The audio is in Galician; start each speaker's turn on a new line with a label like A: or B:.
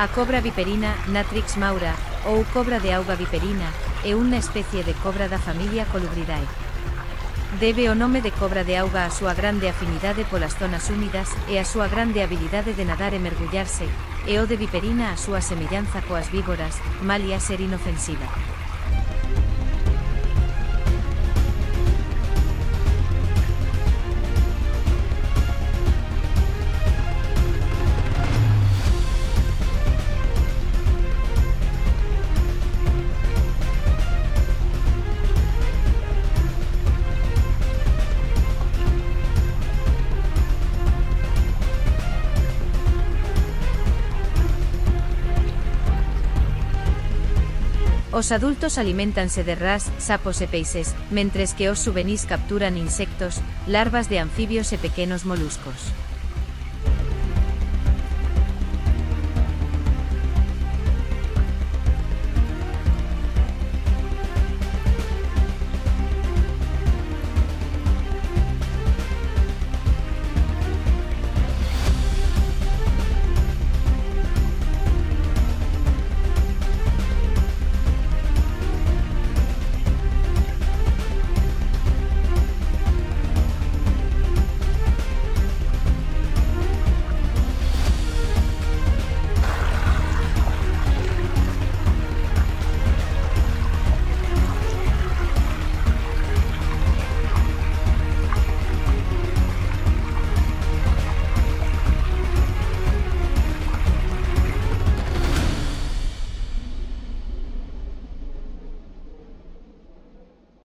A: A cobra viperina, Natrix maura, ou cobra de auga viperina, é unha especie de cobra da familia Colubridae. Debe o nome de cobra de auga á súa grande afinidade polas zonas húmidas e a súa grande habilidade de nadar e mergullarse, e o de viperina á súa semellanza coas víboras, malia ser inofensiva. Os adultos alimentanse de ras, sapos e peixes, mentres que os juvenis capturan insectos, larvas de anfibios e pequenos moluscos.